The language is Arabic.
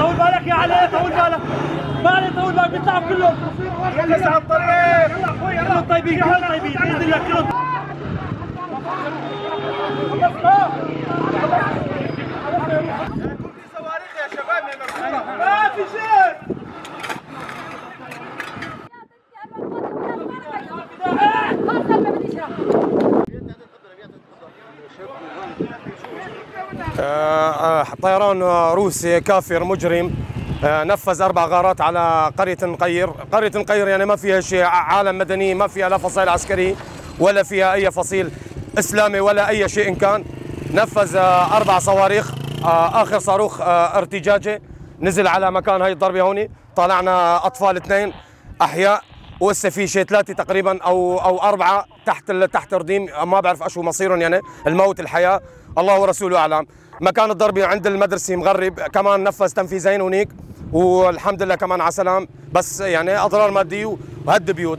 طول بالك يا علي طول بالك. ما علي طول بالك بيطلعوا كلهم. لسه على الطريق كلهم طيبين كلهم طيبين. بإذن الله كلهم في صواريخ يا شباب من المنصورة ما في شيء آه، طيران روسي كافر مجرم. آه، نفذ أربع غارات على قرية نقير، قرية نقير يعني ما فيها شيء عالم مدني، ما فيها لا فصيل عسكري ولا فيها أي فصيل إسلامي ولا أي شيء كان. نفذ آه، أربع صواريخ آه، آخر صاروخ آه، ارتجاجي. نزل على مكان هاي الضربة هوني، طلعنا أطفال اثنين أحياء. وهسه في شيء ثلاثة تقريبا أو أو أربعة تحت تحت رديم ما بعرف أشو مصيرهم يعني. الموت الحياة. الله ورسوله أعلم. مكان الضربه عند المدرسة مغرب. كمان نفذ تنفيذين هنيك والحمد لله كمان على سلام بس يعني أضرار مادية وهد بيوت.